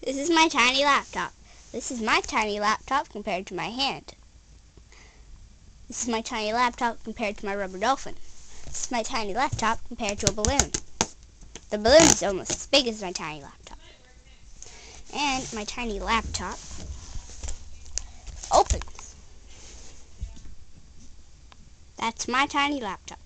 This is my tiny laptop. This is my tiny laptop compared to my hand. This is my tiny laptop compared to my rubber dolphin. This is my tiny laptop compared to a balloon. The balloon is almost as big as my tiny laptop. And my tiny laptop opens. That's my tiny laptop.